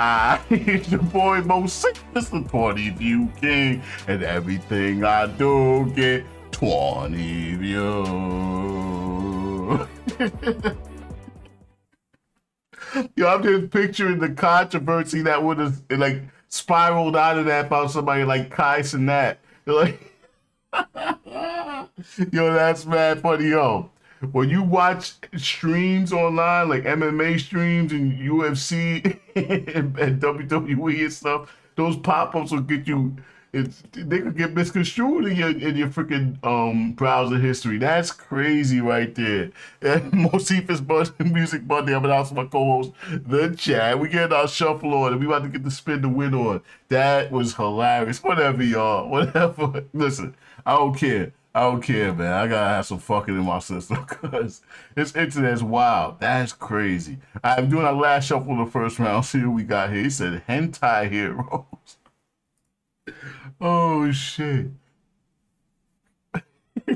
I, your boy most it's the 20 view king, and everything I do get 20 views. Yo, I'm just picturing the controversy that would have like spiraled out of that about somebody like Kai Cenat. Like, yo, that's mad funny, yo. When you watch streams online, like MMA streams and UFC and, WWE and stuff, those pop-ups will get you it's they could get misconstrued in your in your freaking um browser history. That's crazy right there. And Moseefus Bud Music Monday. I'm announcing my co-host, the chat. We get our shuffle on and we about to get the spin the win on. That was hilarious. Whatever, y'all. Whatever. Listen, I don't care. I don't care, man. I gotta have some fucking in my system because this internet's wild. That's crazy. I'm doing our last shuffle in the first round. See what we got here. He said hentai heroes. Oh shit.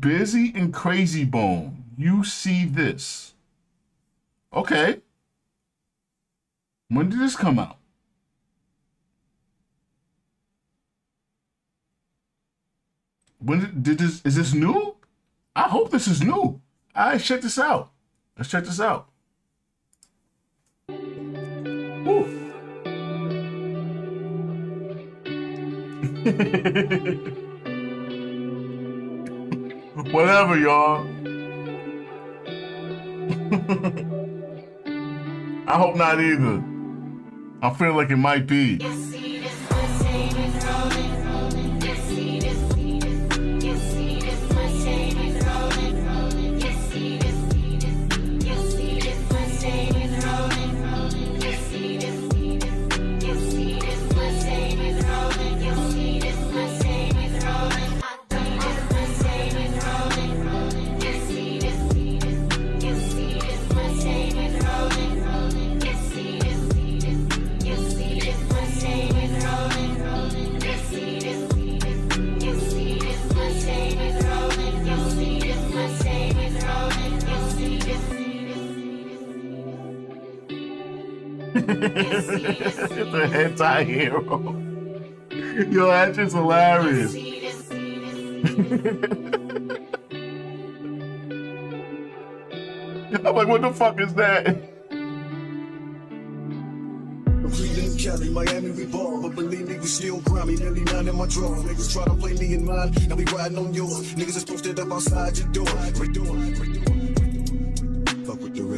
Bizzy and Krayzie Bone. You see this. Okay. When did this come out? When did, this is this new? I hope this is new. Right, check this out. Let's check this out. Whatever, y'all. I hope not either. I feel like it might be. The anti-hero. Yo, that's just hilarious. I'm like, what the fuck is that? Cleveland, Cali, Miami, we ball, but believe me, we still grimy. Nearly nine in my drawer. Niggas try to play me in mine, now we riding on yours. Niggas is posted up outside your door. Red door, red door.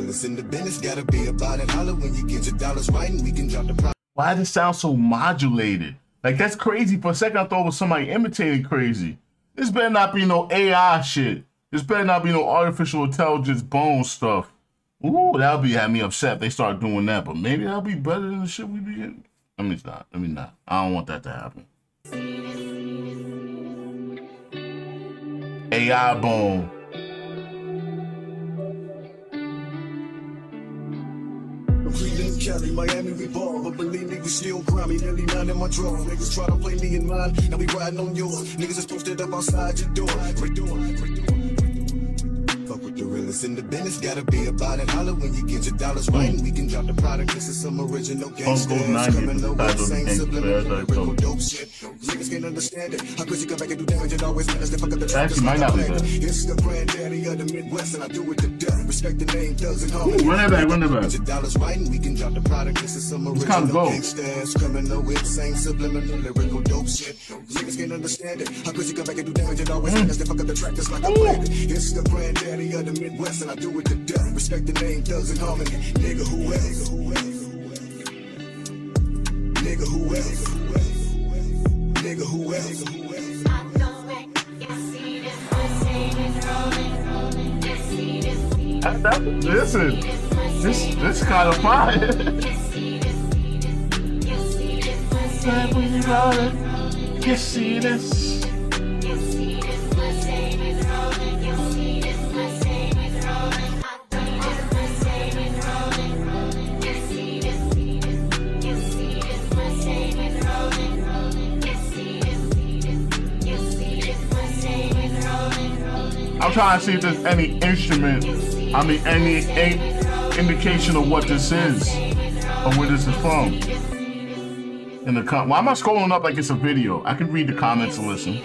Business, gotta be about it. Holler when you get your dollars right, and we can drop the. Why does it sound so modulated? Like that's Krayzie. For a second, I thought it was somebody imitating crazy. This better not be no AI shit. This better not be no artificial intelligence bone stuff. Ooh, that'll be have me upset if they start doing that. But maybe that'll be better than the shit we be in. I mean, it's not. I mean, not. I don't want that to happen. AI bone. Cali, Miami, we ball, but believe me, we still grimy. Nearly nine in my drawer. Niggas try to play me in mine, now we riding on yours. Niggas is posted up outside your door. Red door. Fuck with the realest in the business, gotta be about it. Holler when you get your dollars right, and we can drop the product. This is some original gangsters 90 coming over same subliminal I lyrical dope shit. Niggas can't understand it. How could you come back and do damage? It always matters. They fuck up the track. Actually, might not be bad. It's the granddaddy of the Midwest, and I do it to death. Respect the name, thugs and harmony. Ooh, run that back, run that back. Get your dollars right, and we can drop the product. This is some It's original gangsters coming over same subliminal lyrical dope shit. Niggas can't understand it. How could you come back and do damage? It always matters. They fuck up the track just like I planned. It's the granddaddy of the Midwest, and I do it to death. Respect the name, thugs and harmony. Nigga, who else? Nigga, who else? Nigga, who else? That, that, listen, this this kind of fire. You see this? Trying to see if there's any instrument. I mean, any, any indication of what this is or where this is from. In the com why am I scrolling up like it's a video? I can read the comments and listen.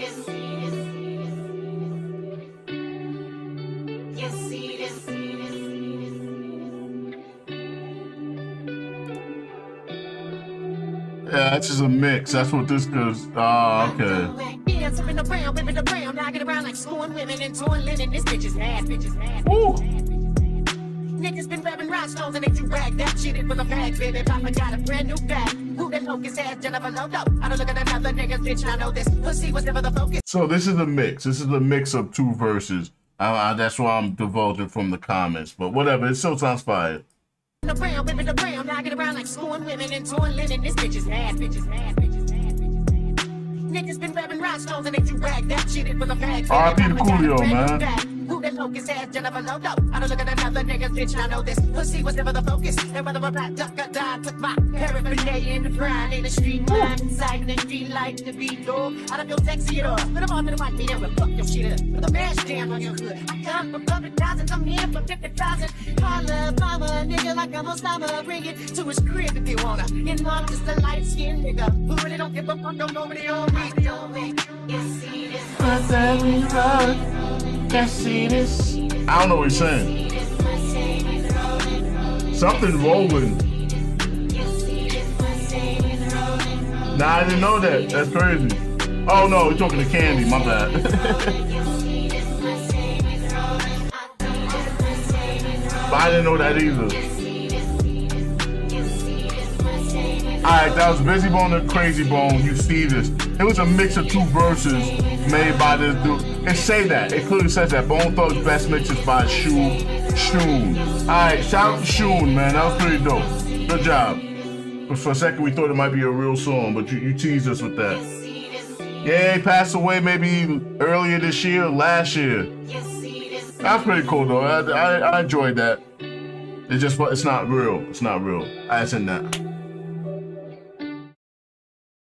Yeah, that's just a mix. That's what this goes. Ah, oh, okay. Niggas been wearing rhinestones and they do rag that shit in with a bag, baby. Papa got a brand new bag. Who the ass Jennifer Lodo? I don't look at another nigga, bitch. I know this pussy was never the focus. So this is a mix. This is a mix of two verses. Uh, that's why I'm divulging from the comments. But whatever, it still sounds fire around, whipping around, knocking around like screwing women and torn linen. This bitch is mad, bitch is mad, bitch is bitch is. Niggas been wearing rhinestones and they do rag that shit with a bag. R.I.P. to Coolio, man. Who the locust ass Jennifer Lodo? I don't look at another nigga's bitch, and I know this. Pussy was never the focus. And whether I'm rap, duck, or die, took my paraphernalia in the grind in the street mind. Inside the street light the beat dog. I don't feel sexy at all. But I'm in the white media and fuck your shit up. With a mash jam on your hood. I come from public thousands, I'm here for 50,000. Holla, mama, nigga, like I'm Osama. Bring it to his crib if you wanna. In love, just a light skinned nigga. Who really don't give a fuck, don't nobody on me. You see this? But then we I don't know what he's saying. Something rolling. Nah, I didn't know that. That's crazy. Oh no, we're talking to Candy. My bad. but I didn't know that either. Alright, that was Bizzy Bone and Krayzie Bone. You see this. It was a mix of two verses made by this dude. It say that. It clearly says that Bone Thugs best mixes by Shu Shoon. Alright, shout out to Shoon, man. That was pretty dope. Good job. But for a second we thought it might be a real song, but you, you teased us with that. Yeah, he passed away maybe earlier this year, last year. That's pretty cool though. I, I, I enjoyed that. It's just, it's not real. It's not real. I in that.